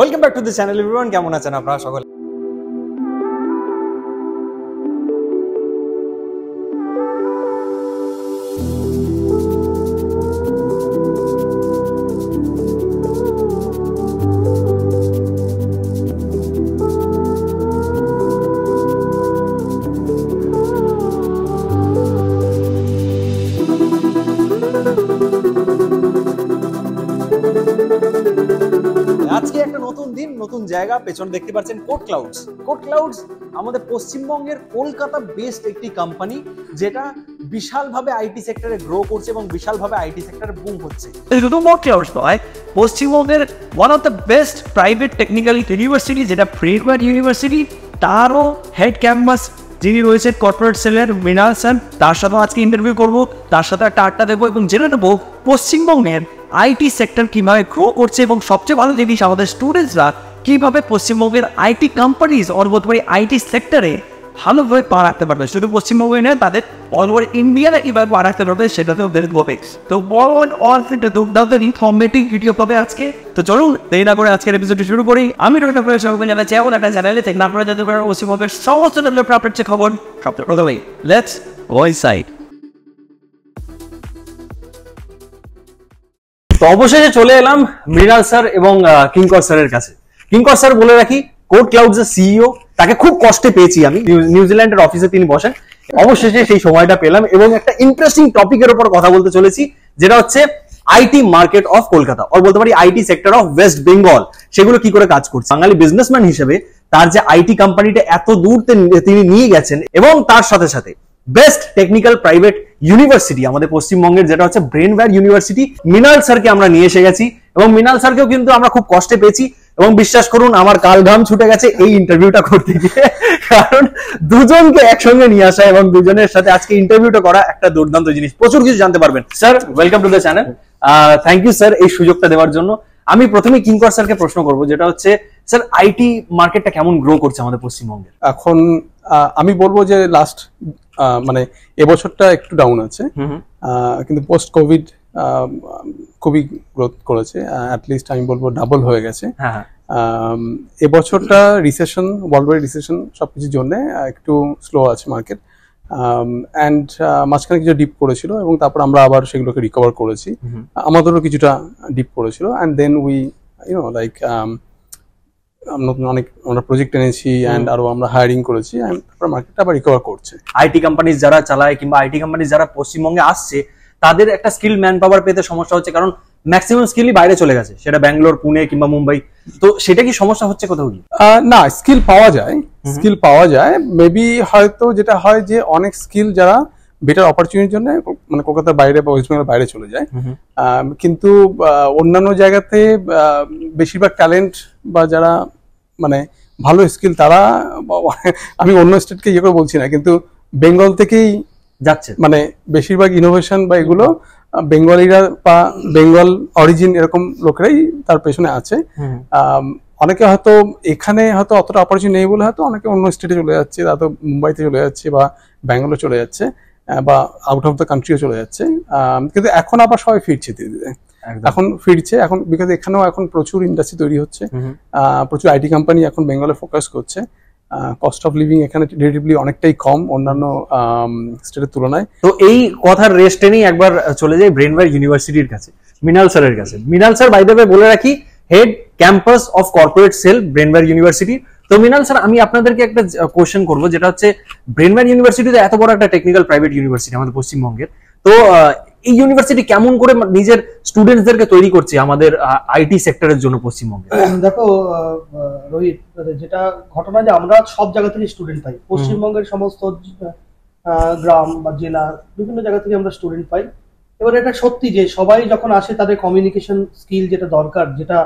Welcome back to the channel everyone কেমন আছেন আপনারা সকলে? পেছনে দেখতে পাচ্ছেন কোট ক্লাউডস কোট ক্লাউডস আমাদের পশ্চিমবঙ্গের কলকাতা বেস্ট একটি কোম্পানি যেটা বিশালভাবে আইটি সেক্টরে গ্রো করছে এবং বিশালভাবে আইটি সেক্টরে বুম হচ্ছে। শুধু মোটরস নয় পশ্চিমবঙ্গের one of the best private technical university যেটা ফ্রেডওয়ার ইউনিভার্সিটি তারও হেড ক্যাম্পাস যিনি রয়েছেন কর্পোরেট সেলের মৃণাল স্যার তার সাথে আজকে ইন্টারভিউ করব, তার সাথে একটা আড্ডা দেবো এবং জেনে নেব পশ্চিমবঙ্গের আইটি সেক্টর কীভাবে গ্রো করছে এবং সবচেয়ে ভালো জিনিস আমাদের স্টুডেন্টসরা কীভাবে পশ্চিমবঙ্গের আইটি কোম্পানিজ অর্বতভাবে আইটি সেক্টরে ভালোভাবে পা রাখতে পারবে? শুধু পশ্চিমবঙ্গে নয়, তাদের অল ওভার ইন্ডিয়াতে কীভাবে পা রাখতে পারবে, সেটাতেও বেরোতে হবে তো বড় অল দুর্দান্ত ভিডিও পাবে আজকে। তো চলুন, দেরি না করে আজকের এপিসোডটি শুরু করি। আমি করে সবাই জানাচ্ছি এমন একটা থেকে যাতে পশ্চিমবঙ্গের সমস্ত লেভেলের প্রাপ্তির যে খবর সবচেয়ে প্রথমেই লেটস ওয়াই সাইড তো অবশেষে চলে এলাম মৃণাল স্যার এবং কিঙ্কর স্যারের কাছে। কিঙ্কর স্যার বলে রাখি কোড ক্লাউডস এর সিইও তাকে খুব কষ্টে পেয়েছি আমি নিউজিল্যান্ডের অফিসে তিনি বসেন। অবশেষে সেই সময়টা পেলাম এবং একটা ইন্টারেস্টিং টপিকের উপর কথা বলতে চলেছি, যেটা হচ্ছে আইটি মার্কেট অফ কলকাতা আর বলতে পারি IT sector of West Bengal সেগুলো কি করে কাজ করছে। বাঙালি বিজনেসম্যান হিসেবে তার যে আইটি কোম্পানিটা এত দূর তিনি নিয়ে গেছেন, এবং তার সাথে সাথে বেস্ট টেকনিক্যাল প্রাইভেট ইউনিভার্সিটি আমাদের পশ্চিমবঙ্গের, যেটা হচ্ছে ব্রেন ভ্যার ইউনিভার্সিটি মিনাল স্যারকে আমরা নিয়ে এসে গেছি। এবং মিনাল স্যারকেও কিন্তু আমরা খুব কষ্টে পেয়েছি। এবং বিশ্বাস করুন আমার কাল ঘাম ছুটে গেছে এই ইন্টারভিউটা করতে গিয়ে। কারণ দুজনকে একসঙ্গে নিয়ে আসা এবং দুজনের সাথে আজকে ইন্টারভিউটা করা একটা দুর্দান্ত জিনিস। প্রচুর কিছু জানতে পারবেন। Sir welcome to the channel thank you sir এই সুযোগটা দেওয়ার জন্য। আমি প্রথমে কিঙ্কর স্যারকে প্রশ্ন করব যেটা হচ্ছে স্যার আইটি মার্কেটটা কেমন গ্রো করছে আমাদের পশ্চিমবঙ্গের? এখন আমি বলব যে লাস্ট মানে এবছরটা একটু ডাউন আছে। কিন্তু পোস্ট কোভিড খুবই গ্রোথ করেছে। অ্যাটলিস্ট আমি বলব ডাবল হয়ে গেছে। হ্যাঁ হ্যাঁ। এবছরটা রিসেশন ওয়ার্ল্ড রিসেশন সবকিছুর জন্য একটু স্লো আছে মার্কেট অ্যান্ড মাঝখানে কিছু ডিপ করেছিল এবং তারপর আমরা আবার সেগুলোকে রিকভার করেছি। আমাদেরও কিছুটা ডিপ করেছিল। And then we you know like নতুন অনেক আমরা প্রজেক্ট এনেছি অ্যান্ড আরও আমরা হায়ারিং করেছি। অ্যান্ড তারপর মার্কেটটা আবার রিকভার করছে। আইটি কোম্পানি যারা চালায় কিংবা আইটি কোম্পানি যারা পশ্চিমবঙ্গে আসছে তাদের একটা স্কিল ম্যান পাওয়ার পেতে সমস্যা হচ্ছে কারণ ম্যাক্সিমাম স্কিলই বাইরে চলে গেছে সেটা ব্যাঙ্গালোর পুনে কিংবা মুম্বাই। তো সেটা কি সমস্যা হচ্ছে কোথাও কি না স্কিল পাওয়া যায় স্কিল পাওয়া যায়। মেবি হয়তো যেটা হয় যে অনেক স্কিল যারা বেটার অপরচুনিটির জন্য মানে কলকাতার বাইরে বা ওয়েস্ট বেঙ্গলের বাইরে চলে যায়। কিন্তু অন্যান্য জায়গাতে বেশিরভাগ ট্যালেন্ট বা যারা মানে ভালো স্কিল তারা আমি অন্য স্টেটকে ইয়ে করে বলছি না কিন্তু বেঙ্গল থেকেই যাচ্ছে। মানে বেশিরভাগ ইনোভেশন বা এগুলো বেঙ্গলিরা বা বেঙ্গল অরিজিন এরকম লোকেরাই তার পেছনে আছে। অনেকে হয়তো এখানে হয়তো অতটা অপরচুনিটি নেই বলে হয়তো অনেকে অন্য স্টেটে চলে যাচ্ছে হয়তো মুম্বাইতে চলে যাচ্ছে বা ব্যাঙ্গালোর চলে যাচ্ছে বা আউট অফ দ্য কান্ট্রিও চলে যাচ্ছে। কিন্তু এখন আবার সবাই ফিরছে ধীরে ধীরে। এখন ফিরছে এখন বিকজ এখানেও এখন প্রচুর ইন্ডাস্ট্রি তৈরি হচ্ছে। আহ, প্রচুর আইটি কোম্পানি এখন বেঙ্গলে ফোকাস করছে। কস্ট অফ লিভিং এখানে রিলেটিভলি অনেকটাই কম অন্যান্য স্টেটের তুলনায়। তো এই কথার রেস্ট টেনেই একবার চলে যাই ব্রেনওয়ার ইউনিভার্সিটির কাছে মিনাল স্যারের কাছে। মিনাল স্যার বাই ওয়ে বলে রাখি head campus of corporate cell Brainware university তো মিনাল স্যার আমি আপনাদেরকে একটা কোশ্চেন করব, যেটা হচ্ছে ব্রেনওয়ার ইউনিভার্সিটি এত বড় একটা টেকনিক্যাল প্রাইভেট ইউনিভার্সিটি আমাদের পশ্চিমবঙ্গের। তো এই ইউনিভার্সিটি কেমন করে নিজের স্টুডেন্টসদেরকে তৈরি করছে আমাদের আইটি সেক্টরের জন্য পশ্চিমবঙ্গে? দেখো রোহিত যেটা ঘটনা যে আমরা সব জায়গা থেকে স্টুডেন্ট পাই। পশ্চিমবঙ্গের সমস্ত গ্রাম বা জেলা বিভিন্ন জায়গা থেকে আমরা স্টুডেন্ট পাই। এবার এটা সত্যি যে সবাই যখন আসে তাদের কমিউনিকেশন স্কিল যেটা দরকার যেটা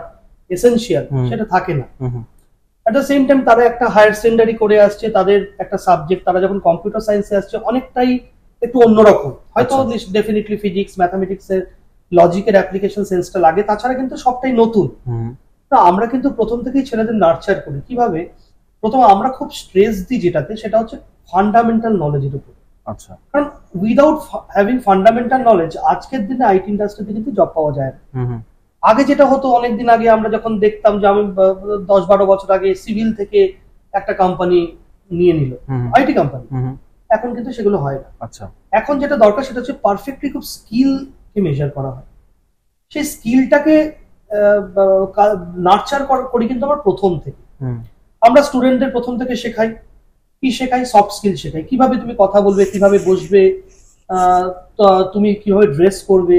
এসেনশিয়াল সেটা থাকে না। অ্যাট দ্য সেম টাইম তারা একটা হায়ার সেকেন্ডারি করে আসছে তাদের একটা সাবজেক্ট তারা যখন কম্পিউটার সায়েন্সে আসছে অনেকটাই একটু অন্যরকম। হয়তো ডেফিনেটলি ফিজিক্স ম্যাথামেটিক্স এর লজিকের অ্যাপ্লিকেশন সেন্সটা লাগে তাছাড়া কিন্তু সবটাই নতুন। না আমরা কিন্তু প্রথম থেকেই ছেলেদের নার্চার করি। কীভাবে? প্রথম আমরা খুব স্ট্রেস দিই যেটাতে সেটা হচ্ছে ফান্ডামেন্টাল নলেজের উপর। আচ্ছা। কারণ উইদাউট হ্যাভিং ফান্ডামেন্টাল নলেজ আজকের দিনে আইটি ইন্ডাস্ট্রিতে কিন্তু জব পাওয়া যায় না। আগে যেটা হতো অনেকদিন আগে আমরা যখন দেখতাম যে আমি দশ বারো বছর আগে সিভিল থেকে একটা কোম্পানি নিয়ে নিল। আইটি কোম্পানি এখন কিন্তু সেগুলো হয় না। আচ্ছা। এখন যেটা দরকার সেটা হচ্ছে পারফেক্টলি খুব স্কিলকে মেজার করা হয়। সেই স্কিলটাকে নার্চার করি কিন্তু আমরা প্রথম থেকে। আমরা স্টুডেন্টদের প্রথম থেকে শেখাই। কি শেখাই? সফট স্কিল শেখাই। কীভাবে তুমি কথা বলবে? কীভাবে বসবে? তুমি কীভাবে ড্রেস করবে?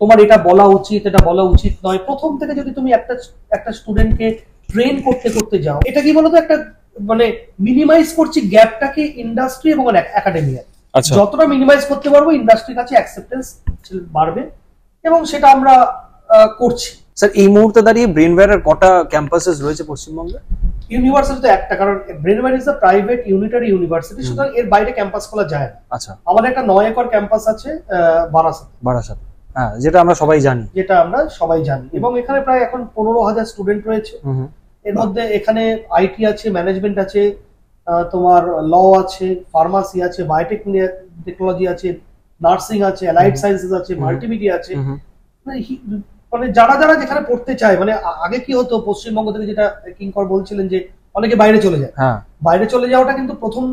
তোমার এটা বলা উচিত এটা বলা উচিত নয়। প্রথম থেকে যদি তুমি একটা একটা স্টুডেন্টকে ট্রেন করতে করতে যাও এটা কি বলতো? একটা মানে মিনিমাইজ করছি গ্যাপটাকে ইন্ডাস্ট্রি এবং একাডেমিয়ার আচ্ছা। যতটা মিনিমাইজ করতে পারব ইন্ডাস্ট্রির কাছে অ্যাকসেপ্টেন্স বাড়বে এবং সেটা আমরা আহ, করছি। স্যার এই মুহূর্তে দাঁড়িয়ে ব্রেনওয়্যারের কটা ক্যাম্পাসেস রয়েছে পশ্চিমবঙ্গে? ইউনিভার্সিটি তো একটা কারণ Brainware is the private unitary university সুতরাং এর বাইরে ক্যাম্পাস খোলা যায় না। আচ্ছা। আমাদের একটা নয় একর ক্যাম্পাস আছে আহ, বারাসাত। বারাসাত। হ্যাঁ যেটা আমরা সবাই জানি। যেটা আমরা সবাই জানি। এবং এখানে প্রায় এখন পনেরো হাজার স্টুডেন্ট রয়েছে। এর মধ্যে এখানে আইটি আছে ম্যানেজমেন্ট আছে তোমার ল আছে ফার্মাসি আছে বায়োটেক টেকনোলজি আছে নার্সিং আছে অ্যালাইড সায়েন্সেস আছে মাল্টিমিডিয়া আছে। মানে মানে যারা যারা যেখানে পড়তে চায় মানে আগে কি হতো পশ্চিমবঙ্গ থেকে যেটা কিঙ্কর বলছিলেন যে অনেকে বাইরে চলে যায়। হ্যাঁ। বাইরে চলে যাওয়াটা কিন্তু প্রথম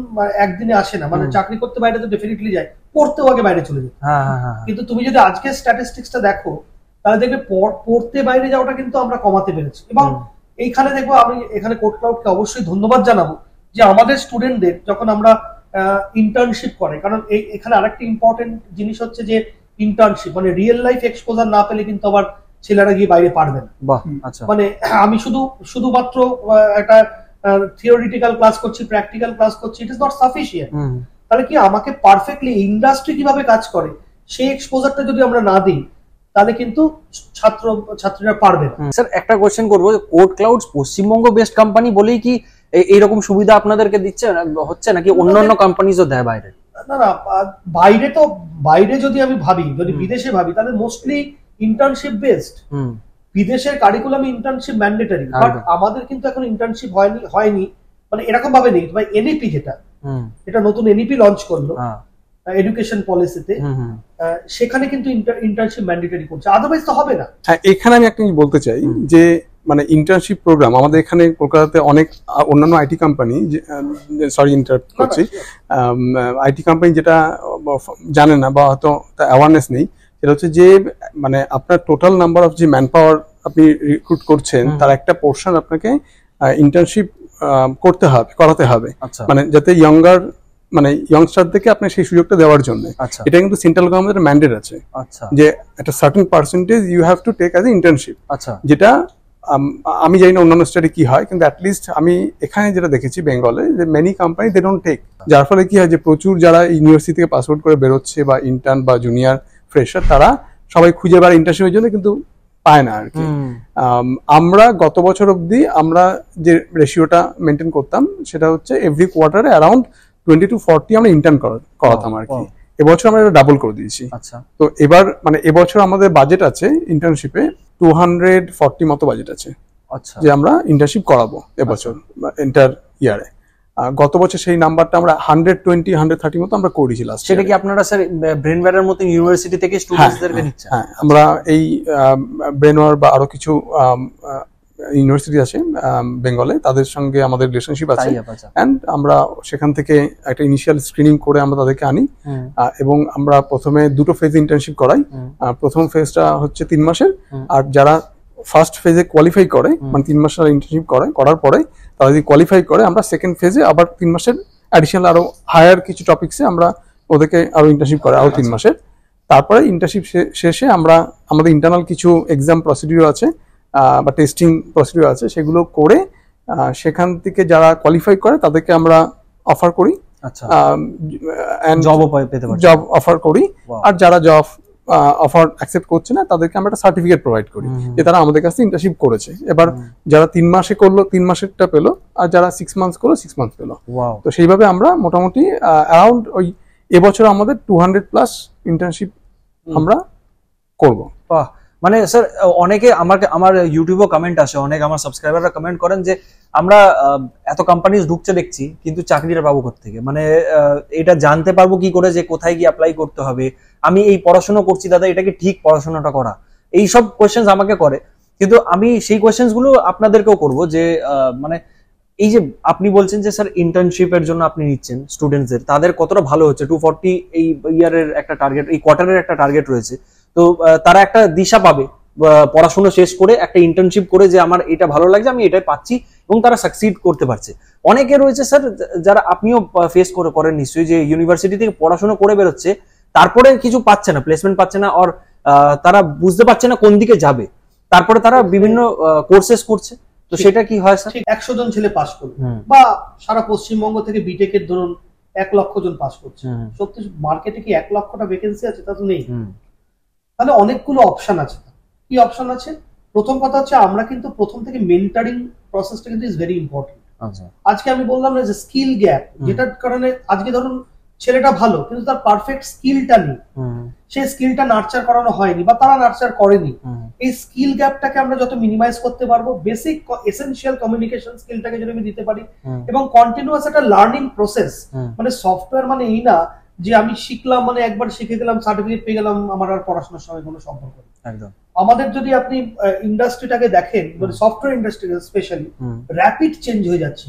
একদিনে আসে না। মানে চাকরি করতে বাইরে তো ডেফিনেটলি যায় পড়তেও আগে বাইরে চলে যায়। হ্যাঁ হ্যাঁ কিন্তু তুমি যদি আজকের স্ট্যাটিস্টিক্সটা দেখো তাহলে দেখবে পড়তে বাইরে যাওয়াটা কিন্তু আমরা কমাতে পেরেছি। এবং। এইখানে দেখব আমি এখানে কোর্ট ক্লাউডকে অবশ্যই ধন্যবাদ জানাব যে আমাদের স্টুডেন্টদের যখন আমরা ইন্টার্নশিপ করে কারণ এই এখানে আরেকটা ইম্পর্টেন্ট জিনিস হচ্ছে যে ইন্টার্নশিপ মানে রিয়েল লাইফ এক্সপোজার না পেলে কিন্তু আবার ছেলেরা গিয়ে বাইরে পারবে না। আচ্ছা। মানে আমি শুধু শুধুমাত্র একটা থিওরিটিক্যাল ক্লাস করছি প্র্যাকটিক্যাল ক্লাস করছি ইট ইজ নট সাফিসিয়েন্ট তাহলে কি আমাকে পারফেক্টলি ইন্ডাস্ট্রি কীভাবে কাজ করে? সেই এক্সপোজারটা যদি আমরা না দিই তাহলে কিন্তু ছাত্র ছাত্রীরা পারবে স্যার একটা কোশ্চেন করব Code Clouds Paschimbanga best company বলেই কি এই- এইরকম সুবিধা আপনাদেরকে দিচ্ছে? হচ্ছে নাকি অন্যান্য কোম্পানিজও দেয় বাইরে? না না বাইরে তো বাইরে যদি আমি ভাবি যদি বিদেশে ভাবি তাহলে মোস্টলি ইন্টার্নশিপ বেসড বিদেশের কারিকুলাম ইন্টার্নশিপ ম্যান্ডেটারি বাট আমাদের কিন্তু এখন ইন্টার্নশিপ হয়নি হয়নি মানে এরকম ভাবে নেই এনইপি যেটা এটা নতুন এনইপি লঞ্চ করল। হ্যাঁ। এডুকেশন পলিসিতে সেখানে কিন্তু ইন্টার্নশিপ ম্যান্ডেটারি করছে। আদারওয়াইজ তো হবে না। হ্যাঁ এখানে আমি একটা জিনিস বলতে চাই যে মানে ইন্টার্নশিপ প্রোগ্রাম আমাদের এখানে কলকাতাতে অনেক অন্যান্য আইটি কোম্পানি সরি ইন্টারাপ্ট করছি। আইটি কোম্পানি যেটা জানে না বা হয়তো অ্যাওয়ারনেস নেই সেটা হচ্ছে যে মানে আপনার টোটাল নাম্বার অফ যে ম্যান পাওয়ার আপনি রিক্রুট করছেন তার একটা পোর্শন আপনাকে ইন্টার্নশিপ করতে হবে করাতে হবে। আচ্ছা। মানে যাতে ইয়ঙ্গার মানে ইয়ংস্টারদেরকে আপনি সেই সুযোগটা দেওয়ার জন্য। আচ্ছা। এটা কিন্তু সেন্ট্রাল গভর্নমেন্টের ম্যান্ডেট আছে। আচ্ছা। যে একটা certain percentage you have to take as internship আচ্ছা। যেটা আমি জানি না অন্যান্য স্টেটে কি হয় কিন্তু অ্যাটলিস্ট আমি এখানে যেটা দেখেছি বেঙ্গলে যে many company they don't take যার ফলে কি হয় যে প্রচুর যারা ইউনিভার্সিটি থেকে পাস আউট করে বেরোচ্ছে বা ইন্টার্ন বা জুনিয়র ফ্রেশার তারা সবাই খুঁজে বেড়ায় ইন্টার্নশিপের জন্য কিন্তু পায় না আর কি। আমরা গত বছর অবধি আমরা যে রেশিওটা মেনটেন করতাম সেটা হচ্ছে এভরি কোয়ার্টারে অ্যারাউন্ড টোয়েন্টি টু ফর্টি আমরা ইন্টার্ন করাতাম আর কি এবছর আমরা ডাবল করে দিয়েছি। আচ্ছা। তো এবার মানে এবছর আমাদের বাজেট আছে ইন্টার্নশিপে টু হান্ড্রেড ফর্টি মতো বাজেট আছে। আচ্ছা। যে আমরা ইন্টার্নশিপ করাবো এবছর এন্টার ইয়ারে গত বছর সেই নাম্বারটা আমরা হান্ড্রেড টোয়েন্টি হান্ড্রেড থার্টি মতো আমরা করেছি লাস্ট সেটা কি আপনারা স্যার ব্রেনওয়্যারের মতো ইউনিভার্সিটি থেকে স্টুডেন্টসদেরকে নিচ্ছেন হ্যাঁ আমরা এই ব্রেনওয়ার বা আরও কিছু ইউনিভার্সিটি আছে বেঙ্গলে তাদের সঙ্গে আমাদের রিলেশনশিপ আছে। আচ্ছা। অ্যান্ড আমরা সেখান থেকে একটা ইনিশিয়াল স্ক্রিনিং করে আমরা তাদেরকে আনি। এবং আমরা প্রথমে দুটো ফেজ ইন্টার্নশিপ করাই। প্রথম ফেজটা হচ্ছে তিন মাসের। আর যারা ফার্স্ট ফেজে কোয়ালিফাই করে মানে তিন মাসের ইন্টার্নশিপ করে করার পরে তারা যদি কোয়ালিফাই করে আমরা সেকেন্ড ফেজে আবার তিন মাসের অ্যাডিশনাল আরও হায়ার কিছু টপিক্সে আমরা ওদেরকে আরও ইন্টার্নশিপ করে আরও তিন মাসের। তারপরে ইন্টার্নশিপ শেষে আমরা আমাদের ইন্টারনাল কিছু এক্সাম প্রসিডিউর আছে। বা টেস্টিং প্রসিডিউর আছে সেগুলো করে সেখান থেকে যারা কোয়ালিফাই করে তাদেরকে আমরা অফার করি। আচ্ছা। পেতে পারছেন জব অফার করি। আর যারা জব অফার অ্যাকসেপ্ট করছে না তাদেরকে আমরা একটা সার্টিফিকেট প্রোভাইড করি। যে তারা আমাদের কাছে ইন্টার্নশিপ করেছে। এবার যারা তিন মাসে করল তিন মাসেরটা পেল আর যারা সিক্স মান্থস করল সিক্স মান্থস পেল। তো সেইভাবে আমরা মোটামুটি অ্যারাউন্ড ওই এবছর আমাদের টু হান্ড্রেড প্লাস ইন্টার্নশিপ আমরা করব। বাহ। মানে স্যার অনেকে আমাকে আমার ইউটিউবেও কমেন্ট আসে। অনেক আমার সাবস্ক্রাইবাররা কমেন্ট করেন যে, আমরা এত কোম্পানি ঢুকছে দেখছি, কিন্তু চাকরিটা পাবো থেকে মানে এটা জানতে পারব কি করে যে, কোথায় গিয়ে অ্যাপ্লাই করতে হবে। আমি এই পড়াশোনা করছি, দাদা এটা কি ঠিক পড়াশোনাটা করা। এই সব কোয়েশ্চেন্স আমাকে করে। কিন্তু আমি সেই কোয়েশ্চেন্সগুলো আপনাদেরকেও করব যে মানে এই যে আপনি বলছেন যে স্যার ইন্টার্নশিপের জন্য আপনি নিচ্ছেন স্টুডেন্টসদের তাদের কতটা ভালো হচ্ছে? টু ফর্টি এই ইয়ারের একটা টার্গেট এই কোয়ার্টারের একটা টার্গেট রয়েছে। তো তারা একটা দিশা পাবে পড়াশোনা শেষ করে একটা ইন্টার্নশিপ করে যে আমার এটা ভালো লাগছে আমি এটাই পাচ্ছি এবং তারা সাকসিড করতে পারছে। অনেকে রয়েছে স্যার যারা আপনিও ফেস করে করেন নিশ্চয়ই যে ইউনিভার্সিটি থেকে পড়াশোনা করে বেরোচ্ছে তারপরে কিছু পাচ্ছে না প্লেসমেন্ট পাচ্ছে না আর তারা বুঝতে পারছে না কোন দিকে যাবে। তারপরে তারা বিভিন্ন কোর্সেস করছে। তো সেটা কি হয় স্যার একশো জন ছেলে পাস করবে। বা সারা পশ্চিমবঙ্গ থেকে বিটেকের ধরুন এক লক্ষ জন পাস করছে। সত্যি মার্কেটে কি এক লক্ষটা ভ্যাকেন্সি আছে তা তো নেই। তাহলে অনেকগুলো অপশন আছে। কি অপশন আছে? প্রথম কথা হচ্ছে আমরা কিন্তু প্রথম থেকে মেন্টারিং প্রসেসটা কিন্তু ইজ ভেরি ইম্পর্টেন্ট আজকে আমি বললাম না যে স্কিল গ্যাপ যেটার কারণে আজকে ধরুন ছেলেটা ভালো কিন্তু তার পারফেক্ট স্কিলটা নেই। সেই স্কিলটা নার্চার করানো হয়নি বা তারা নার্চার করেনি। এই স্কিল গ্যাপটাকে আমরা যত মিনিমাইজ করতে পারব বেসিক এসেনশিয়াল কমিউনিকেশন স্কিলটাকে যদি আমি দিতে পারি এবং কন্টিনিউয়াস একটা লার্নিং প্রসেস মানে সফটওয়্যার মানে এই না যে আমি শিখলাম মানে একবার শিখে গেলাম সার্টিফিকেট পেয়ে গেলাম আমার আর পড়াশোনার সঙ্গে কোনো সম্পর্ক একদম। আমাদের যদি আপনি ইন্ডাস্ট্রিটাকে দেখেন মানে software industry specially rapid change হয়ে যাচ্ছে।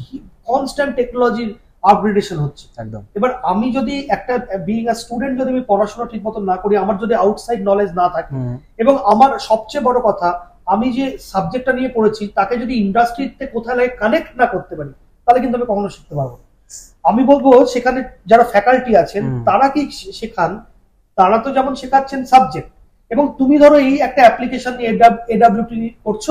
কনস্ট্যান্ট টেকনোলজির আপগ্রেডেশন হচ্ছে। একদম। এবার আমি যদি একটা বিইং আ স্টুডেন্ট যদি আমি পড়াশোনা ঠিক মতো না করি আমার যদি আউটসাইড নলেজ না থাকে এবং আমার সবচেয়ে বড় কথা আমি যে সাবজেক্টটা নিয়ে পড়েছি তাকে যদি ইন্ডাস্ট্রিতে কোথায় লাগে কানেক্ট না করতে পারি তাহলে কিন্তু আমি কখনো শিখতে পারব না। আমি বলব সেখানে যারা ফ্যাকাল্টি আছেন তারা কি শেখান? তারা তো যেমন শেখাচ্ছেন সাবজেক্ট এবং তুমি ধরো এই একটা অ্যাপ্লিকেশন নিয়ে এডাব্লিউটি করছ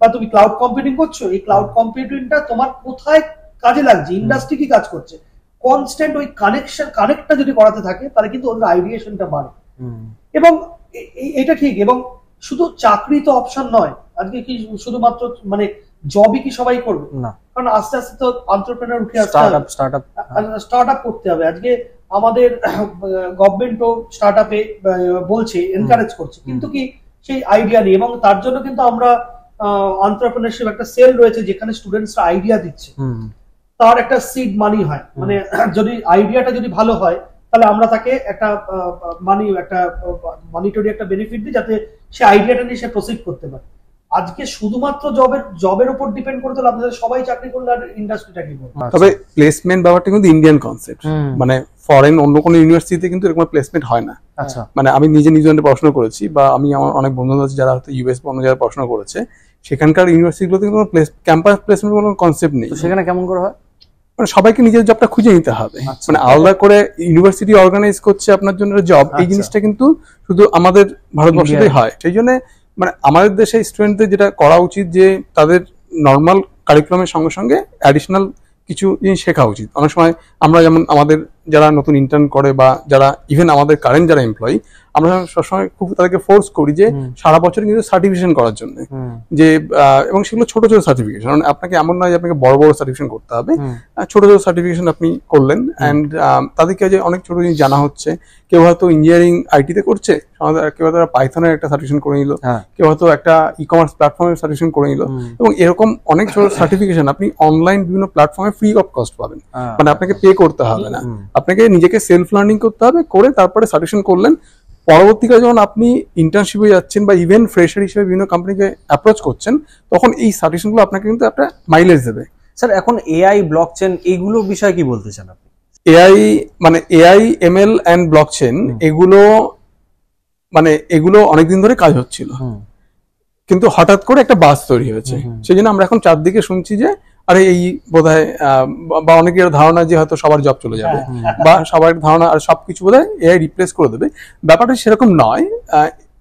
বা তুমি ক্লাউড কম্পিউটিং করছ এই ক্লাউড কম্পিউটিংটা তোমার কোথায় কাজে লাগছে? ইন্ডাস্ট্রি কি কাজ করছে? কনস্ট্যান্ট ওই কানেকশন কানেক্টটা যদি করাতে থাকে তাহলে কিন্তু ওদের আইডিয়েশনটা বাড়ে। এবং এটা ঠিক এবং শুধু চাকরি তো অপশন নয় আজকে কি শুধুমাত্র মানে জবই কি সবাই করবে? না। কারণ আস্তে আস্তে তো আন্টারপ্রেনার উঠে আসতে স্টার্ট হবে। আপ স্টার্ট আপ করতে হবে। আজকে আমাদের গভর্নমেন্টও স্টার্ট আপে বলছে এনকারেজ করছে। কিন্তু কি সেই আইডিয়া নেই এবং তার জন্য কিন্তু আমরা আন্টারপ্রেনারশিপ একটা সেল রয়েছে যেখানে স্টুডেন্টসরা আইডিয়া দিচ্ছে। তার একটা সিড মানি হয়। মানে যদি আইডিয়াটা যদি ভালো হয় তাহলে আমরা তাকে একটা মানি একটা মানিটরি একটা বেনিফিট দিই যাতে সে আইডিয়াটা নিয়ে সে প্রসিড করতে পারে। আজকে শুধুমাত্র জবের জবের উপর ডিপেন্ড করে তো লাভ নেই। সবাই চাকরি করলে আর ইন্ডাস্ট্রিটা কি করবে? তবে প্লেসমেন্ট ব্যাপারটা কিন্তু ইন্ডিয়ান কনসেপ্ট মানে ফরেন অন্য কোনো ইউনিভার্সিটিতে কিন্তু এরকম প্লেসমেন্ট হয় না। আচ্ছা। মানে আমি নিজে নিউজিল্যান্ডে পড়াশোনা করেছি বা আমি আমার অনেক বন্ধু আছে যারা হয়তো ইউএস বা অন্য জায়গায় পড়াশোনা করেছে। সেখানকার ইউনিভার্সিটিগুলোতে কোনো ক্যাম্পাস প্লেসমেন্ট কোনো কনসেপ্ট নেই। সেখানে কেমন করে হয়? মানে সবাইকে নিজের জবটা খুঁজে নিতে হবে আচ্ছা। মানে আলাদা করে ইউনিভার্সিটি অর্গানাইজ করছে আপনার জন্য জব এই আচ্ছা। জিনিসটা কিন্তু শুধু আমাদের ভারতবর্ষতেই হয় সেই জন্য মানে আমাদের দেশে স্টুডেন্টদের যেটা করা উচিত যে তাদের নর্মাল কারিকুলামের সঙ্গে সঙ্গে অ্যাডিশনাল কিছু জিনিস শেখা উচিত অনেক সময় আমরা যেমন আমাদের যারা নতুন ইন্টার্ন করে বা যারা ইভেন আমাদের কারেন্ট যারা এমপ্লয়ি আমরা সবসময় খুব তাদেরকে ফোর্স করি যে সারা বছর কিন্তু সার্টিফিকেশন করার জন্য। যে এবং সেগুলো ছোট ছোট সার্টিফিকেশন কারণ আপনাকে এমন নয় যে আপনাকে বড় বড় সার্টিফিকেশন করতে হবে। ছোট ছোট সার্টিফিকেশন আপনি করলেন। অ্যান্ড তাদেরকে যে অনেক ছোট জিনিস জানা হচ্ছে। কেউ হয়তো ইঞ্জিনিয়ারিং আইটিতে করছে কেউ হয়তো পাইথনের একটা সার্টিফিকেশন করে নিল। হ্যাঁ। কেউ হয়তো একটা ই কমার্স প্ল্যাটফর্মের সার্টিফিকেশন করে নিল। এবং এরকম অনেক ছোট সার্টিফিকেশন আপনি অনলাইন বিভিন্ন প্ল্যাটফর্মে ফ্রি অফ কস্ট পাবেন। হ্যাঁ। মানে আপনাকে পে করতে হবে না। আপনাকে নিজেকে সেলফ লার্নিং করতে হবে করে তারপরে সার্টিফিকেশন করলেন। পরবর্তীকালে যখন আপনি ইন্টার্নশিপে যাচ্ছেন বা ইভেন ফ্রেশার হিসেবে বিভিন্ন কোম্পানিকে অ্যাপ্রোচ করছেন তখন এই সার্টিফিকেশনগুলো আপনাকে কিন্তু একটা মাইলেজ দেবে। স্যার এখন এআই ব্লক চেন এইগুলো বিষয়ে কি বলতে চান আপনি? এআই মানে AI M ML and blockchain এগুলো মানে এগুলো অনেকদিন ধরে কাজ হচ্ছিল। কিন্তু হঠাৎ করে একটা বাস তৈরি হয়েছে। সেই জন্য আমরা এখন চারদিকে শুনছি যে আরে এই আহ, বা- অনেকের ধারণা যে হয়তো সবার জব চলে যাবে। বা সবার ধারণা আর সবকিছু বোধ হয় এআই রিপ্লেস করে দেবে। ব্যাপারটা সেরকম নয়।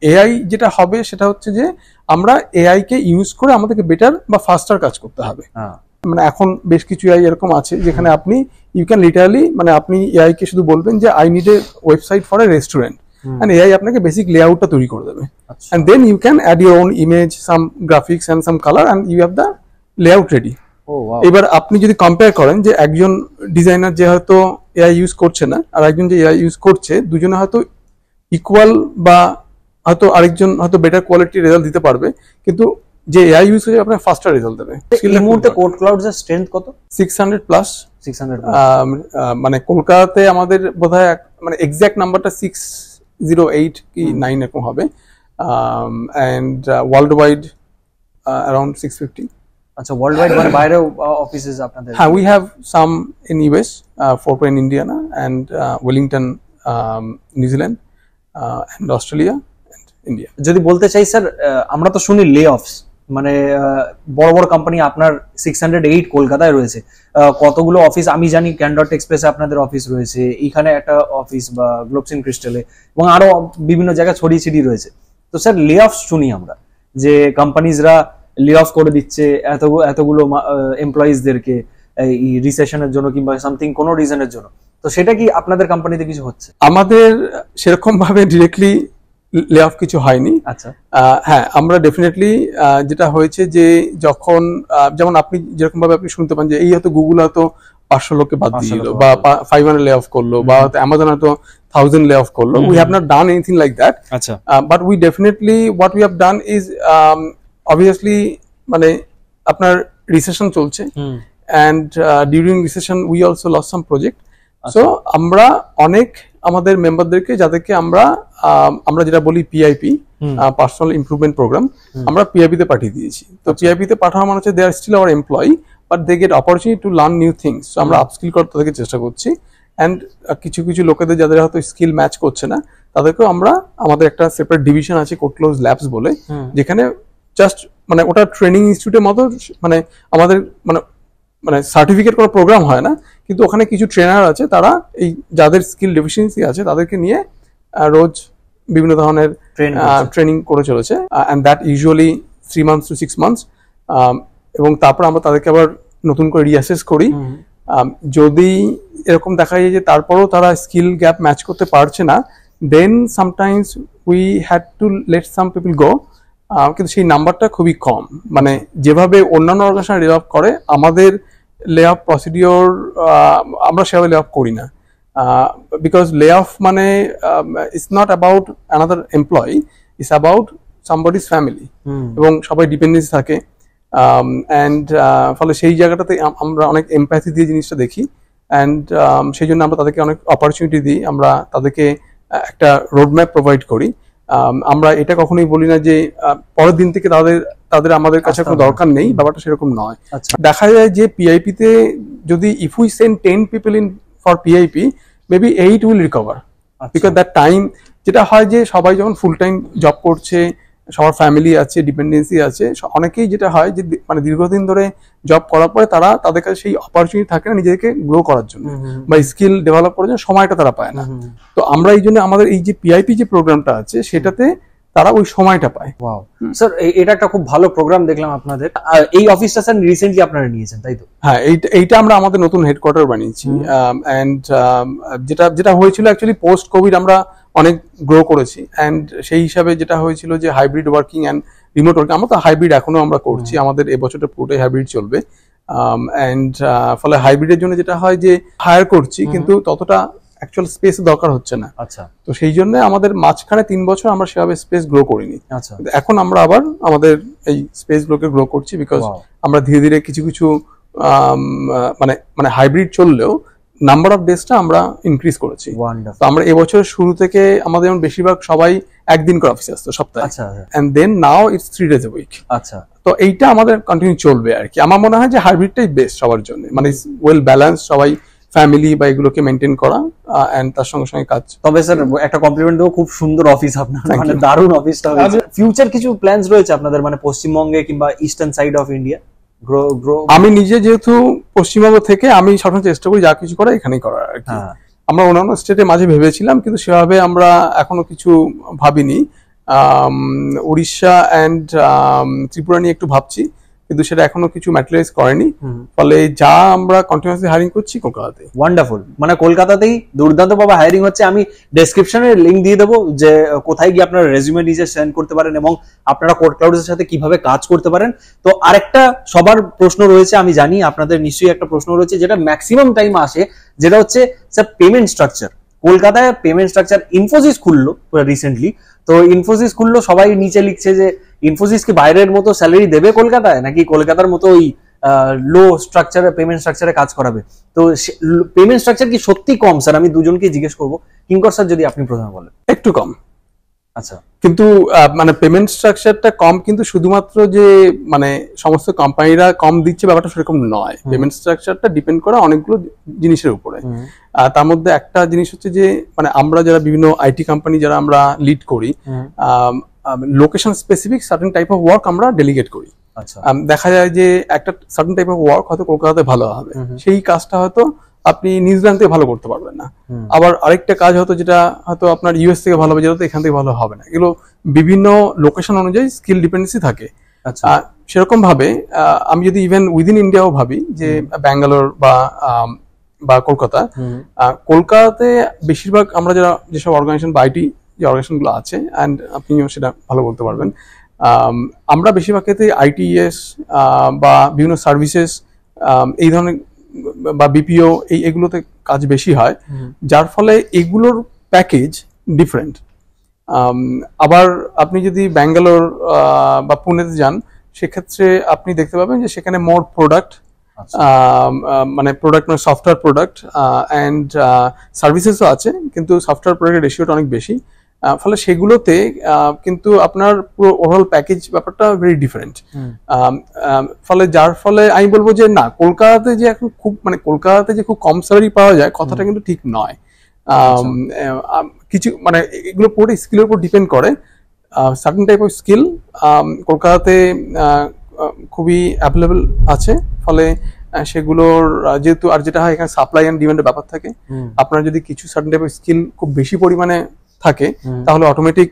এআই যেটা হবে সেটা হচ্ছে যে আমরা এআই কে ইউজ করে আমাদেরকে বেটার বা ফাস্টার কাজ করতে হবে। হ্যাঁ। মানে এখন বেশ কিছু এআই এরকম আছে যেখানে আপনি ইউ ক্যান লিটারালি মানে আপনি এআই কে শুধু বলবেন যে I need a website for a restaurant and AI আপনাকে বেসিক লেআউটটা তৈরি করে দেবে। আচ্ছা। And then you can add your own image some graphics and some color and you have the layout ready oh wow এবার আপনি যদি compare করেন যে একজন ডিজাইনার যে হয়তো এআই ইউজ করছে না আর একজন যে এআই ইউজ করছে দুজনে হয়তো ইকুয়াল বা হয়তো আরেকজন হয়তো বেটার কোয়ালিটির রেজাল্ট দিতে পারবে কিন্তু যে এআই ইউজ করে আপনার ফাস্টার রেজাল্ট দেবে। এই মুহূর্তে কোড ক্লাউডস এর স্ট্রেংথ কত? Six hundred plus six hundred মানে কলকাতাতে আমাদের বোধহয় মানে এক্সাক্ট নাম্বারটা সিক্স জিরো এইট কি নাইন এরকম হবে। and world wide around 650. আচ্ছা ওয়ার্ল্ড ওয়াইড মানে বাইরেও অফিসেস আপনাদের US, uh, Fort Wayne, Indiana, and uh, Wellington, um, New Zealand, uh, and Australia and India. যদি বলতে চাই স্যার আমরা তো শুনি লে অফস মানে বড় বড় কোম্পানি আপনার সিক্স হান্ড্রেড এইট কলকাতায় রয়েছে কতগুলো অফিস আমি জানি ক্যান্ডট এক্সপ্রেসে আপনাদের অফিস রয়েছে এখানে একটা অফিস বা গ্লোবসিন ক্রিস্টালে এবং আরও বিভিন্ন জায়গায় ছড়িয়ে ছিটিয়ে রয়েছে তো স্যার লে অফ শুনি আমরা যে কোম্পানিজরা লে অফ করে দিচ্ছে এত এতগুলো এমপ্লয়িজদেরকে এই রিসেশনের জন্য কিংবা সামথিং কোনো রিজনের জন্য। তো সেটা কি আপনাদের কোম্পানিতে কিছু হচ্ছে? আমাদের সেরকম ভাবে ডিরেক্টলি লে অফ কিছু হয়নি। আচ্ছা। হ্যাঁ আমরা ডেফিনেটলি যেটা হয়েছে যে যখন যেমন আপনি যেরকম ভাবে আপনি শুনতে পান যে এই হয়তো গুগল হয়তো পাঁচশো লোককে বাদ 500 দিয়ে দিল বা ফাইভ হান্ড্রেড লে অফ করল বা হয়তো অ্যামাজন হয়তো থাউজেন্ড লে অফ করল। We have not done anything like that আচ্ছা। But we definitely what we have done is obviously মানে আপনার রিসেশন চলছে and during recession we also loss some project আচ্ছা। সো আমরা অনেক আমাদের মেম্বারদেরকে যাদেরকে আমরা আম, আমরা যেটা বলি পিআইপি পার্সোনাল ইমপ্রুভমেন্ট প্রোগ্রাম আমরা পিআইপি তে পাঠিয়ে দিয়েছি। তো আচ্ছা। পিআইপি তে পাঠানো মানে হচ্ছে they are still our employee but they get opportunity to learn new things আমরা আপস্কিল করতে তাদেরকে চেষ্টা করছি অ্যান্ড কিছু কিছু লোকেদের যাদের হয়তো স্কিল ম্যাচ করছে না তাদেরকেও আমরা আমাদের একটা সেপারেট ডিভিশন আছে কোটক্লোজ ল্যাবস বলে যেখানে জাস্ট মানে ওটা ট্রেনিং ইনস্টিটিউটের মতো মানে আমাদের মানে মানে সার্টিফিকেট কোনো প্রোগ্রাম হয় না কিন্তু ওখানে কিছু ট্রেনার আছে তারা এই যাদের স্কিল ডেফিসিয়েন্সি আছে তাদেরকে নিয়ে রোজ বিভিন্ন ধরনের ট্রেনিং করে চলেছে and that usually three months to six months এবং তারপর আমরা তাদেরকে আবার নতুন করে রিঅ্যাসেস করি। যদি এরকম দেখা যায় যে তারপরেও তারা স্কিল গ্যাপ ম্যাচ করতে পারছে না then sometimes we had to let some people go কিন্তু সেই নাম্বারটা খুবই কম। মানে যেভাবে অন্যান্য অর্গানাইজেশন লে অফ করে আমাদের লে অফ প্রসিডিওর আমরা সেভাবে লে অফ করি না। বিকজ লে অফ মানে it's not about another employee it's about somebody's family এবং সবাই ডিপেন্ডেন্স থাকে। অ্যান্ড ফলে সেই জায়গাটাতে আমরা অনেক এমপ্যাথি দিয়ে জিনিসটা দেখি। অ্যান্ড সেই জন্য আমরা তাদেরকে অনেক অপরচুনিটি দিই। আমরা তাদেরকে একটা রোডম্যাপ প্রোভাইড করি। আমরা এটা কখনোই বলি না যে পরের দিন থেকে তাদের তাদের আমাদের কাছে কোনো দরকার নেই ব্যাপারটা সেরকম নয়। আচ্ছা। দেখা যায় যে পিআইপি তে যদি if we send ten people in for PIP maybe eight will recover. Because that time যেটা হয় যে সবাই যখন ফুল টাইম জব করছে সবার ফ্যামিলি আছে ডিপেন্ডেন্সি আছে অনেকেই যেটা হয় যে মানে দীর্ঘদিন ধরে জব করার পরে তারা তাদের কাছে সেই অপরচুনিটি থাকে না নিজেদেরকে গ্রো করার জন্য বা স্কিল ডেভেলপ করার জন্য সময়টা তারা পায় না। তো আমরা এই জন্য আমাদের এই যে পিআইপি যে প্রোগ্রামটা আছে সেটাতে তারা ওই সময়টা পায়। ওয়াও স্যার এটা একটা খুব ভালো প্রোগ্রাম দেখলাম আপনাদের। এই অফিসটা স্যার রিসেন্টলি আপনারা নিয়েছেন তাই তো? হ্যাঁ এইটা এইটা আমরা আমাদের নতুন হেডকোয়ার্টার বানিয়েছি। অ্যান্ড যেটা যেটা হয়েছিল অ্যাকচুয়ালি পোস্ট কোভিড আমরা অনেক গ্রো করেছি। অ্যান্ড সেই হিসাবে যেটা হয়েছিল যে hybrid working and remote working আমরা তো হাইব্রিড এখনও আমরা করছি। আমাদের এবছরটা পুরোটাই হাইব্রিড চলবে। অ্যান্ড ফলে হাইব্রিডের জন্য যেটা হয় যে হায়ার করছি কিন্তু ততটা অ্যাকচুয়াল স্পেস দরকার হচ্ছে না। আচ্ছা। তো সেই জন্য আমাদের মাঝখানে তিন বছর আমরা সেভাবে স্পেস গ্রো করিনি। আচ্ছা। এখন আমরা আবার আমাদের এই স্পেস গুলোকে গ্রো করছি বিকজ আমরা ধীরে ধীরে কিছু কিছু মানে মানে হাইব্রিড চললেও নাম্বার অফ ডেজটা আমরা ইনক্রিজ করেছি। তো আমরা এবছর শুরু থেকে আমাদের যেমন বেশিরভাগ সবাই একদিন করে অফিসে আসতো সপ্তাহে। আচ্ছা and then now it's three days a week আচ্ছা। তো এইটা আমাদের কন্টিনিউ চলবে আর কি আমার মনে হয় যে হাইব্রিডটাই বেস্ট সবার জন্য। মানে ওয়েল ব্যালেন্স সবাই ফ্যামিলি বা এগুলোকে মেনটেন করা এন্ড তার সঙ্গে সঙ্গে কাজ। তবে স্যার একটা কমপ্লিমেন্ট দেবো খুব সুন্দর অফিস আপনার। মানে. দারুণ অফিসটা হয়েছে। ফিউচার কিছু প্ল্যানস রয়েছে আপনাদের মানে পশ্চিমবঙ্গে কিংবা eastern side of India grow grow আমি নিজে যেহেতু পশ্চিমবঙ্গ থেকে আমি সবসময় চেষ্টা করি যা কিছু করা এখানেই করার আর কি। হ্যাঁ। আমরা অন্যান্য স্টেটে মাঝে ভেবেছিলাম কিন্তু সেভাবে আমরা এখনও কিছু ভাবিনি। উড়িষ্যা অ্যান্ড ত্রিপুরা নিয়ে একটু ভাবছি। কিন্তু সেটা এখনও কিছু ম্যাটেরিয়ালাইজ করেনি। ফলে যা আমরা কন্টিনিউসলি হায়ারিং করছি কলকাতাতে ওয়ান্ডারফুল মানে কলকাতাতেই দুর্দান্ত ভাবে হায়ারিং হচ্ছে। আমি ডেসক্রিপশনে লিংক দিয়ে দেবো যে কোথায় গিয়ে আপনারা রেজিউমে নিজে সেন্ড করতে পারেন এবং আপনারা কোড ক্লাউডের সাথে কীভাবে কাজ করতে পারেন। তো আরেকটা সবার প্রশ্ন রয়েছে আমি জানি আপনাদের নিশ্চয়ই একটা প্রশ্ন রয়েছে যেটা ম্যাক্সিমাম টাইম আসে যেটা হচ্ছে স্যার পেমেন্ট স্ট্রাকচার কলকাতায় পেমেন্ট স্ট্রাকচার ইনফোসিস খুললো রিসেন্টলি তো ইনফোসিস খুললো সবাই নিচে লিখছে যে ইনফোসিস কি বাইরের মতো স্যালারি দেবে কলকাতায়? নাকি কলকাতার মতো ওই লো স্ট্রাকচারে পেমেন্ট স্ট্রাকচারে কাজ করাবে? তো পেমেন্ট স্ট্রাকচার কি সত্যি কম? স্যার আমি দুজনকে জিজ্ঞেস করব। কিঙ্কর স্যার যদি আপনি প্রথমে বলেন। একটু কম। আচ্ছা। কিন্তু মানে পেমেন্ট স্ট্রাকচারটা কম কিন্তু শুধুমাত্র যে মানে সমস্ত কোম্পানিরা কম দিচ্ছে ব্যাপারটা সেরকম নয়। পেমেন্ট স্ট্রাকচারটা ডিপেন্ড করে অনেকগুলো জিনিসের উপরে। তার মধ্যে একটা জিনিস হচ্ছে যে মানে আমরা যারা বিভিন্ন আইটি কোম্পানি যারা আমরা লিড করি location specific certain type of work আমরা ডেলিগেট করি। আচ্ছা। দেখা যায় যে একটা সার্টেন টাইপ অফ ওয়ার্ক হয়তো কলকাতাতে ভালো হবে। সেই কাজটা হয়তো আপনি নিউজিল্যান্ড থেকে ভালো করতে পারবেন না। আবার আরেকটা কাজ হয়তো যেটা হয়তো আপনার ইউএস থেকে ভালো হবে যেটা তো এখান থেকে ভালো হবে না। এগুলো বিভিন্ন লোকেশন অনুযায়ী স্কিল ডিপেন্ডেন্সি থাকে। আচ্ছা। সেরকম ভাবে আমি যদি ইভেন উইদিন ইন্ডিয়াও ভাবি যে ব্যাঙ্গালোর বা বা কলকাতা কলকাতাতে বেশিরভাগ আমরা যারা যেসব অর্গানাইজেশন বা আইটি যে অর্গানাইজেশনগুলো আছে অ্যান্ড আপনিও সেটা ভালো বলতে পারবেন। আমরা বেশিরভাগ ক্ষেত্রে আইটিএস বা বিভিন্ন সার্ভিসেস এই ধরনের বা বিপিও এই এগুলোতে কাজ বেশি হয়। যার ফলে এগুলোর প্যাকেজ ডিফারেন্ট আবার আপনি যদি ব্যাঙ্গালোর বা পুনেতে যান সেক্ষেত্রে আপনি দেখতে পাবেন যে সেখানে মোর প্রোডাক্ট মানে প্রোডাক্ট মানে সফটওয়্যার প্রোডাক্ট অ্যান্ড সার্ভিসেসও আছে কিন্তু সফটওয়্যার প্রোডাক্টের রেশিওটা অনেক বেশি। ফলে সেগুলোতে কিন্তু আপনার পুরো ওভারঅল প্যাকেজ ব্যাপারটা ভেরি ডিফারেন্ট ফলে যার ফলে আমি বলব যে না কলকাতাতে যে এখন খুব মানে কলকাতাতে যে খুব কম স্যালারি পাওয়া যায় কথাটা কিন্তু ঠিক নয়। আম, কিছু মানে এগুলো পুরো স্কিলের উপর ডিপেন্ড করে। সার্টেন টাইপ অফ স্কিল কলকাতাতে খুবই অ্যাভেলেবল আছে। ফলে সেগুলোর যেহেতু আর যেটা হয় এখানে সাপ্লাই অ্যান্ড ডিমান্ডের ব্যাপার থাকে। আপনার যদি কিছু সার্টেন টাইপ অফ স্কিল খুব বেশি পরিমাণে থাকে তাহলে অটোমেটিক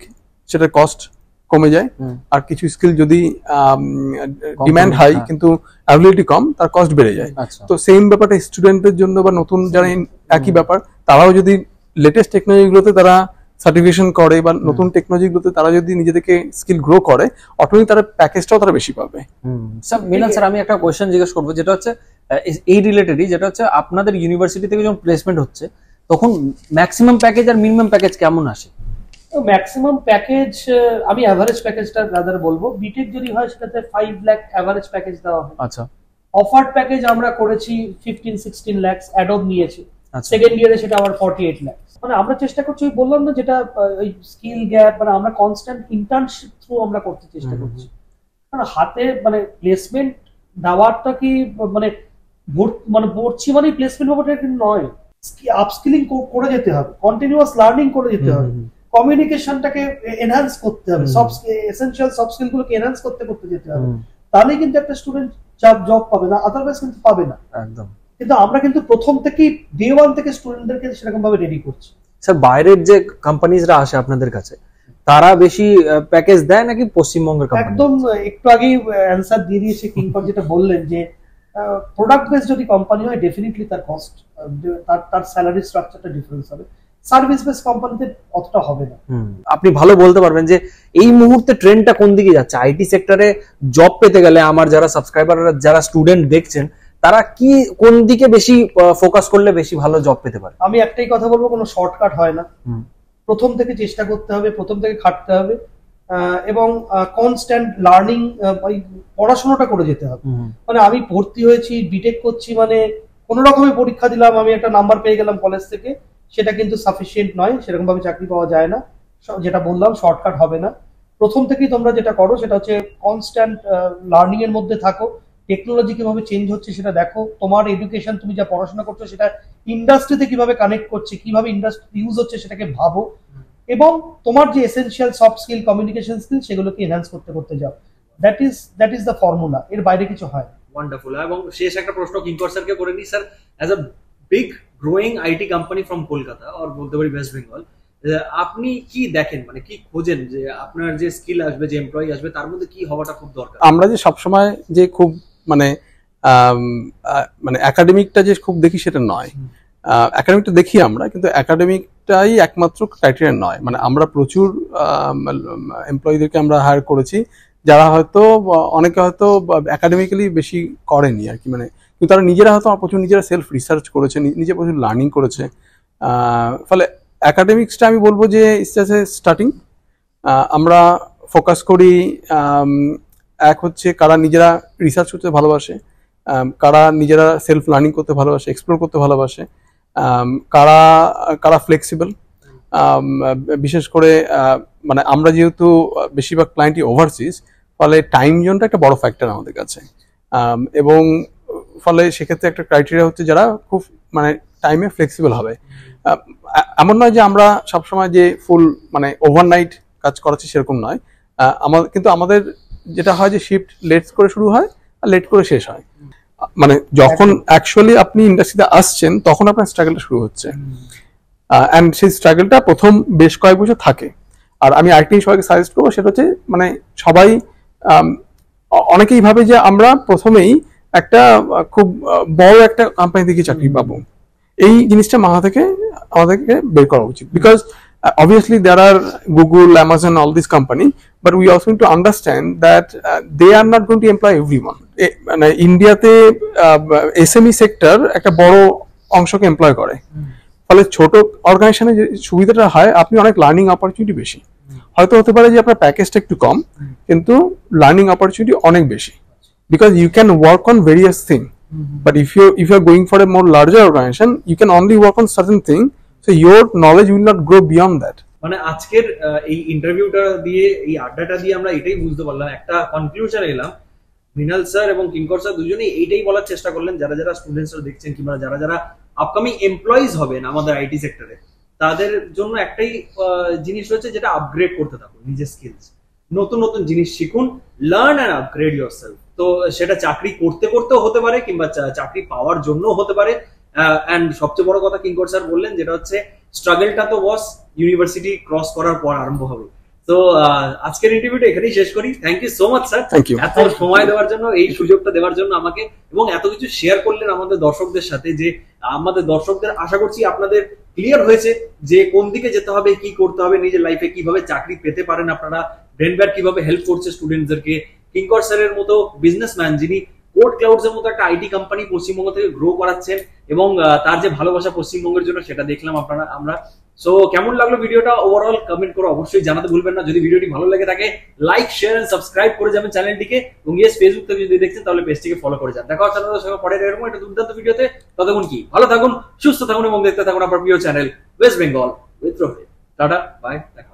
সেটার কস্ট কমে যায়। আর কিছু স্কিল যদি ডিমান্ড হাই হ্যাঁ। কিন্তু অ্যাভেলিটি কম তার কস্ট বেড়ে যায়। আচ্ছা। তো সেম ব্যাপারটা স্টুডেন্টদের জন্য বা নতুন যারা একই ব্যাপার তারাও যদি লেটেস্ট টেকনোলজিগুলোতে তারা সার্টিফিকেশন করে বা নতুন টেকনোলজিগুলোতে তারা যদি নিজেদেরকে স্কিল গ্রো করে অটোমেটিক তার প্যাকেজটাও তারা বেশি পাবে। স্যার মিনাল স্যার আমি একটা কোয়েশ্চেন জিজ্ঞেস করব যেটা হচ্ছে আহ, এই রিলেটেডই যেটা হচ্ছে আপনাদের ইউনিভার্সিটি থেকে যখন প্লেসমেন্ট হচ্ছে তখন ম্যাক্সিমাম প্যাকেজ আর মিনিমাম প্যাকেজ কেমন আসে? ম্যাক্সিমাম প্যাকেজ আমি অ্যাভারেজ প্যাকেজটা রাদার বলব। বিটেক যদি হয় সেটাতে ফাইভ লাখ অ্যাভারেজ প্যাকেজ দেওয়া হয়। আচ্ছা। অফার প্যাকেজ আমরা করেছি ফিফটিন সিক্সটিন ল্যাক্স অ্যাডব নিয়েছি। আচ্ছা। সেকেন্ড ইয়ারে সেটা আবার ফর্টি এইট ল্যাক্স মানে আমরা চেষ্টা করছি ওই বললাম না যেটা ওই স্কিল গ্যাপ মানে আমরা কনস্ট্যান্ট ইন্টার্নশিপ থ্রু আমরা করতে চেষ্টা করছি। কারণ হাতে মানে প্লেসমেন্ট দেওয়ারটা কি মানে মানে ভর্তি মানে প্লেসমেন্ট ব্যাপারটা কিন্তু নয়। আপস্কিলিং করে যেতে হবে কন্টিনিউয়াস লার্নিং করে যেতে হবে। কমিউনিকেশনটাকে এনহ্যান্স করতে হবে। সব এসেনশিয়াল সফট স্কিল গুলোকে এনহ্যান্স করতে করতে যেতে হবে। হুম, তাহলেই কিন্তু একটা স্টুডেন্ট জব জব পাবে না আদারওয়াইজ কিন্তু পাবে না। একদম। কিন্তু আমরা কিন্তু প্রথম থেকেই ডে ওয়ান থেকে স্টুডেন্টদেরকে সেরকম ভাবে রেডি করছি। স্যার বাইরের যে কোম্পানিজরা আসে আপনাদের কাছে তারা বেশি প্যাকেজ দেয় নাকি পশ্চিমবঙ্গের কোম্পানি একদম একটু আগেই অ্যান্সার দিয়ে দিয়েছে কিংকর যেটা বললেন যে প্রোডাক্ট বেস যদি কোম্পানি হয় ডেফিনেটলি তার কস্ট তার তার স্যালারি স্ট্রাকচারটা ডিফারেন্স হবে। সার্ভিস বেস কোম্পানিতে অতটা হবে না। আপনি ভালো বলতে পারবেন যে এই মুহূর্তে ট্রেন্ডটা কোন দিকে যাচ্ছে? আইটি সেক্টরে জব পেতে গেলে আমার যারা সাবস্ক্রাইবার যারা স্টুডেন্ট দেখছেন তারা কি কোন দিকে বেশি ফোকাস করলে বেশি ভালো জব পেতে পারে? আমি একটাই কথা বলব কোনো শর্টকাট হয় না। প্রথম থেকে চেষ্টা করতে হবে প্রথম থেকে খাটতে হবে। এবং কনস্ট্যান্ট লার্নিং পড়াশোনাটা করে যেতে হবে। মানে আমি ভর্তি হয়েছি বিটেক করছি মানে কোনো রকমের পরীক্ষা দিলাম আমি একটা নাম্বার পেয়ে গেলাম কলেজ থেকে সেটা কিন্তু সাফিসিয়েন্ট নয় সেরকম ভাবে চাকরি পাওয়া যায় না। যেটা বললাম শর্টকাট হবে না। প্রথম থেকেই তোমরা যেটা করো সেটা হচ্ছে কনস্ট্যান্ট লার্নিং এর মধ্যে থাকো। টেকনোলজি কীভাবে চেঞ্জ হচ্ছে সেটা দেখো। তোমার এডুকেশন তুমি যা পড়াশোনা করছ সেটা ইন্ডাস্ট্রিতে কীভাবে কানেক্ট করছে কীভাবে ইন্ডাস্ট্রি ইউজ হচ্ছে সেটাকে ভাবো। এবং তোমার যে essential soft skill communication skill সেগুলোকে এনহ্যান্স করতে করতে যাও। That is that is the formula এর বাইরে কিছু হয় ওয়ান্ডারফুল এবং শেষ একটা প্রশ্ন কিঙ্কর স্যারকে করে নিই sir as a big growing IT company from Kolkata আর বলতে পারি ওয়েস্ট বেঙ্গল আপনি কি দেখেন? মানে কি খোঁজেন যে আপনার যে স্কিল আসবে যে এমপ্লয়ি আসবে তার মধ্যে কি হওয়াটা খুব দরকার? আমরা যে সবসময় যে খুব মানে আহ, মানে একাডেমিকটা যে খুব দেখি সেটা নয়। একাডেমিকটা দেখি আমরা, কিন্তু একাডেমিকটাই একমাত্র ক্রাইটেরিয়া নয়। মানে আমরা প্রচুর এমপ্লয়ীদেরকে আমরা হায়ার করেছি, যারা হয়তো অনেকে হয়তো একাডেমিক্যালি বেশি করেনি আর কি। মানে কিন্তু তারা নিজেরা হয়তো প্রচুর নিজেরা সেলফ রিসার্চ করেছে নিজে প্রচুর লার্নিং করেছে। ফলে একাডেমিক্সটা আমি বলব যে ইটস এ স্টার্টিং আমরা ফোকাস করি এক হচ্ছে কারা নিজেরা রিসার্চ করতে ভালোবাসে কারা নিজেরা সেলফ লার্নিং করতে ভালোবাসে এক্সপ্লোর করতে ভালোবাসে। কারা কারা ফ্লেক্সিবল বিশেষ করে মানে আমরা যেহেতু বেশিরভাগ ক্লায়েন্টই ওভারসিজ ফলে টাইম জোনটা একটা বড় ফ্যাক্টর আমাদের কাছে। এবং ফলে সেক্ষেত্রে একটা ক্রাইটেরিয়া হচ্ছে যারা খুব মানে টাইমে ফ্লেক্সিবল হবে। এমন নয় যে আমরা সবসময় যে ফুল মানে ওভারনাইট কাজ করাচ্ছি সেরকম নয়। আমাদের কিন্তু আমাদের যেটা হয় যে শিফট লেট করে শুরু হয়, আর লেট করে শেষ হয়। মানে যখন অ্যাকচুয়ালি আপনি ইন্ডাস্ট্রিতে আসছেন তখন আপনার স্ট্রাগলটা শুরু হচ্ছে। অ্যান্ড সেই স্ট্রাগলটা প্রথম বেশ কয়েক বছর থাকে। আর আমি আরেকটি সবাইকে সাজেস্ট করব সেটা হচ্ছে মানে সবাই অনেকেই ভাবে যে আমরা প্রথমেই একটা খুব বড় একটা কোম্পানি থেকে চাকরি পাবো। এই জিনিসটা মাথা থেকে আমাদেরকে বের করা উচিত। Because obviously there are Google Amazon all this company but we also to understand that they are not going to employ everyone মানে ইন্ডিয়াতে এসএমই সেক্টর একটা বড় অংশকে এমপ্লয় করে। ফলে ছোট অর্গানাইজেশনে যে সুবিধাটা হয় আপনি অনেক লার্নিং অপরচুনিটি বেশি। হয়তো হতে পারে যে আপনার প্যাকেজটা একটু কম কিন্তু লার্নিং অপরচুনিটি অনেক বেশি। Because you can work on various things but if you if you're going for a more larger organization you can only work on certain thing so, your knowledge will not grow beyond that. মানে আজকের এই ইন্টারভিউটা দিয়ে, এই আড্ডাটা দিয়ে আমরা এটাই বুঝতে পারলাম। একটা কনক্লুশন এলাম। মৃণাল স্যার এবং কিঙ্কর স্যার দুজনেই এইটাই বলার চেষ্টা করলেন। যারা যারা স্টুডেন্টসরা দেখছেন কিংবা যারা যারা আপকামিং এমপ্লয়িজ হবেন আমাদের আইটি সেক্টরে তাদের জন্য একটাই জিনিস রয়েছে যেটা আপগ্রেড করতে থাকুন নিজের স্কিলস নতুন নতুন জিনিস শিখুন। Learn and upgrade your yourself সেটা চাকরি করতে, করতেও হতে পারে কিংবা চাকরি পাওয়ার জন্য হতে পারে। অ্যান্ড সবচেয়ে বড় কথা কিঙ্কর স্যার বললেন যেটা হচ্ছে স্ট্রাগলটা তো বস ইউনিভার্সিটি ক্রস করার পর আরম্ভ হবে। তো আজকের ইন্টারভিউটা এখানেই শেষ করি। Thank you so much sir. এত সময় দেওয়ার জন্য এই সুযোগটা দেওয়ার জন্য আমাকে এবং এত কিছু শেয়ার করলেন আমাদের দর্শকদের সাথে যে আমাদের দর্শকদের আশা করছি আপনাদের ক্লিয়ার হয়েছে যে কোন দিকে যেতে হবে কি করতে হবে নিজের লাইফে কীভাবে চাকরি পেতে পারেন আপনারা ব্রেনব্যার কীভাবে হেল্প করছে স্টুডেন্টদেরকে কিঙ্কর স্যারের মতো বিজনেসম্যান যিনি কোড ক্লাউডস এর মতো একটা আইটি কোম্পানি পশ্চিমবঙ্গ থেকে গ্রো করাচ্ছেন এবং তার যে ভালোবাসা পশ্চিমবঙ্গের জন্য সেটা দেখলাম আপনারা, আমরা। সো কেমন লাগল ভিডিওটা? ওভারঅল কমেন্ট করে অবশ্যই জানাতে ভুলবেন না। যদি ভিডিওটি ভালো লাগে থাকে লাইক শেয়ার এন্ড সাবস্ক্রাইব করে যাবেন চ্যানেলটিকে। এবং ইয়েস ফেসবুক থেকে যদি দেখছেন, তাহলে পেজটিকে ফলো করে যান। দেখা হচ্ছে আপনাদের সঙ্গে পরের এরকম একটা দুর্দান্ত ভিডিওতে। ততক্ষণ কি? ভালো থাকুন, সুস্থ থাকুন এবং দেখতে থাকুন আপনার প্রিয় channel West Bengal with Rohit tata bye দেখা